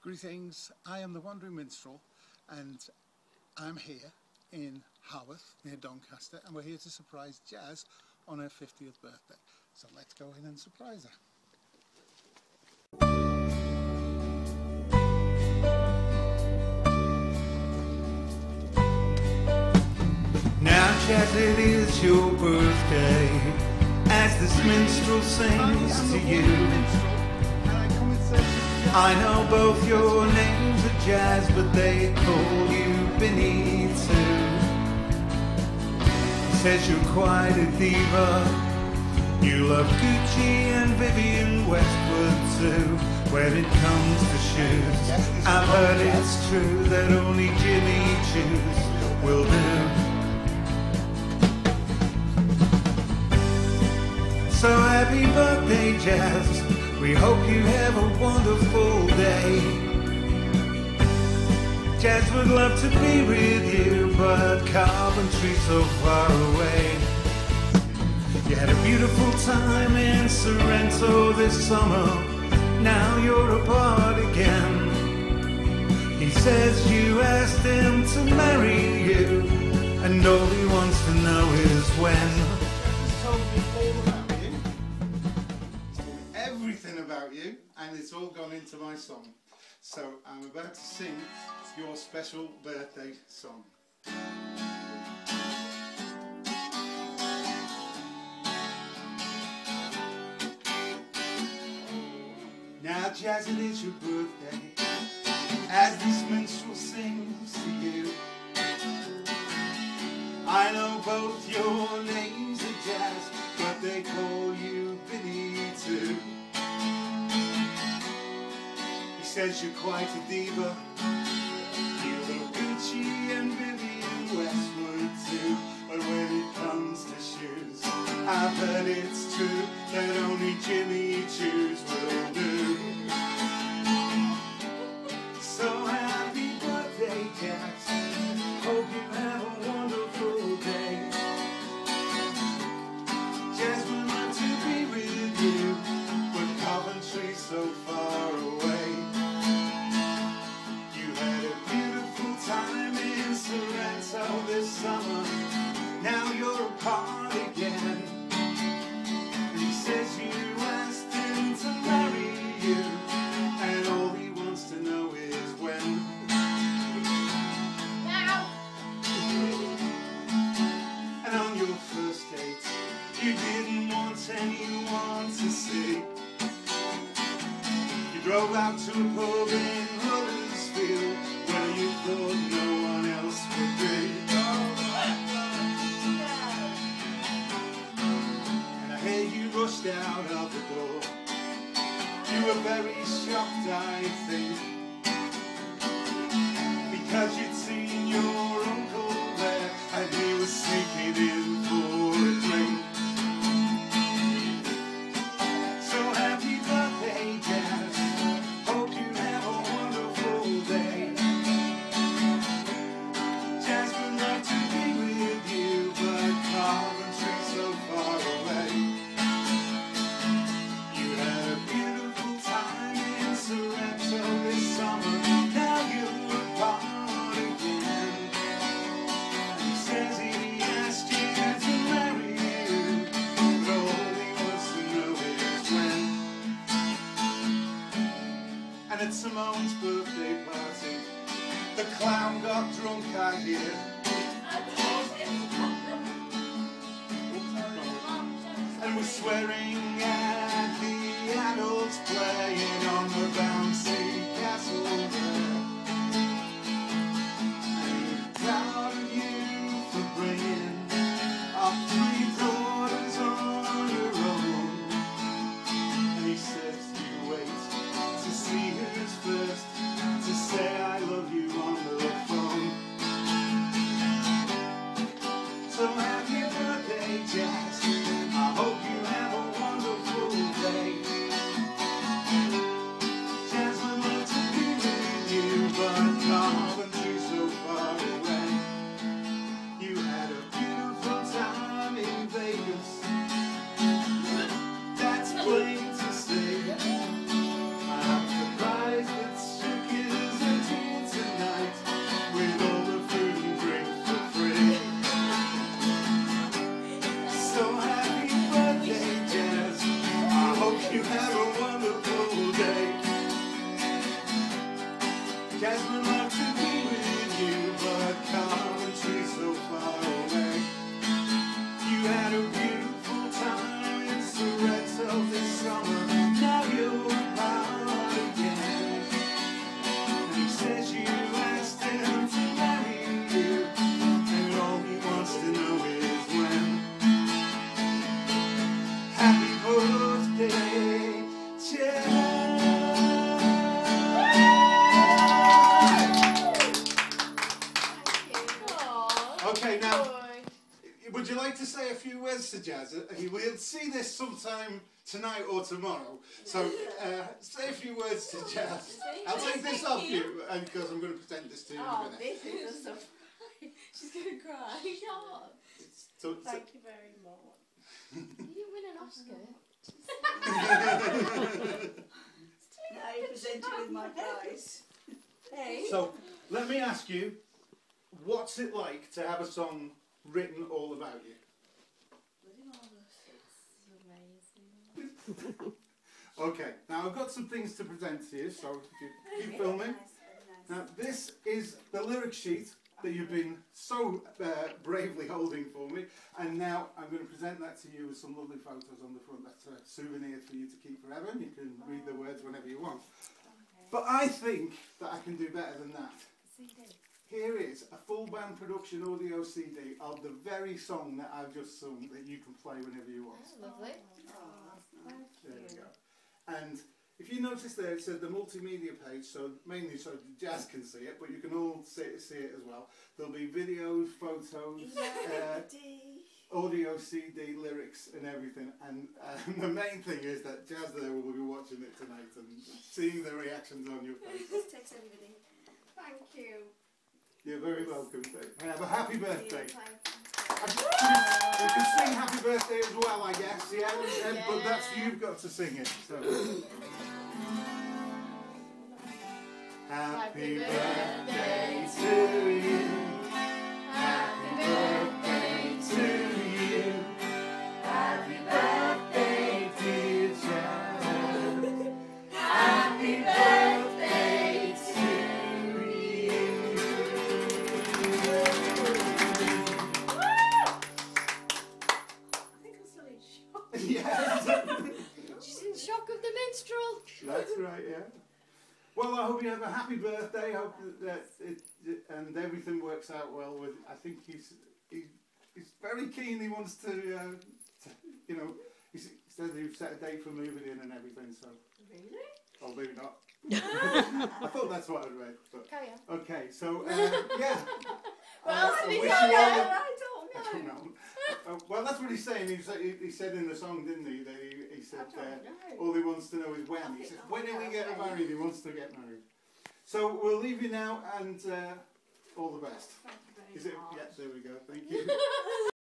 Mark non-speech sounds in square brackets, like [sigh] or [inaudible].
Greetings, I am the Wandering Minstrel and I'm here in Harworth near Doncaster and we're here to surprise Jas on her 50th birthday. So let's go in and surprise her. Now Jas it is your birthday As this minstrel sings to you I know both your names are Jas, but they call you Benny too. Says you're quite a diva. You love Gucci and Vivienne Westwood too. When it comes to shoes, I've heard it's true that only Jimmy Choos will do. So happy birthday, Jas. We hope you have a wonderful day. Jas would love to be with you, but Coventry's so far away. You had a beautiful time in Sorrento this summer. Now you're apart again. He says you asked him to marry you, and all he wants it's all gone into my song. So I'm about to sing your special birthday song. Now Jas, it is your birthday As this minstrel sings to you I know both your names are Jas But they call says you're quite a diva. You love Gucci and Vivienne Westwood too. But when it comes to shoes, I've heard it's true that only Jimmy Choos will do. So happy birthday, Jas. Hope you have a wonderful day. Love to be with you, but Coventry's so far drove out to a pub in Huddersfield, where you thought no one else would be. And I heard you rushed out of the door. You were very shocked, I think, at Simone's birthday party, the clown got drunk, I hear. And was swearing at the adults playing on the bouncy castle proud of you for bringing up you have few words to Jas? Uh, We'll see this sometime tonight or tomorrow. So uh, say a few words to Jas. I'll take this off you because I'm going to present this to you in a Oh, minute. this is a surprise. [laughs] She's gonna cry. [laughs] Shut So, so, Thank you very much. You didn't win an Oscar. I presented with my prize. Hey. [laughs] so let me ask you, what's it like to have a song written all about you? [laughs] Okay, now I've got some things to present to you, so keep filming. Now, this is the lyric sheet that you've been so uh, bravely holding for me, and now I'm going to present that to you with some lovely photos on the front. That's a souvenir for you to keep forever, and you can read the words whenever you want. But I think that I can do better than that. Here is a full band production audio CD of the very song that I've just sung that you can play whenever you want. Lovely. There we go. And if you notice there, it said the multimedia page, so mainly so Jas can see it, but you can all see, see it as well. There'll be videos, photos, [laughs] uh, [laughs] audio, CD, lyrics, and everything. And um, [laughs] the main thing is that Jas there will be watching it tonight and seeing the reactions on your face. This takes. Thank you. You're very welcome. Have a happy birthday. Thank You can sing happy birthday as well, I guess, yeah? Oh, and- But that's you've got to sing it. So. Happy birthday to you. Yes. [laughs] She's in shock of the minstrel. That's right, yeah. Well, I hope you have a happy birthday. Hope that it, it and everything works out well. With I think he's he, he's very keen. He wants to, uh, to you know, he's, he said he set a date for moving in and everything. So, Really? oh, maybe not. [laughs] I thought that's what I'd read. But Carry on. okay, so uh, yeah. [laughs] well, Uh, I wish you all I I don't don't know. know. Uh, well, that's what he's saying. He said, he, he said in the song, didn't he? That he, he said. Uh, all he wants to know is when. He says, when are we getting married? He wants to get married. So we'll leave you now and uh, all the best. Thank you very Is it? Yeah, there we go. Thank you. [laughs]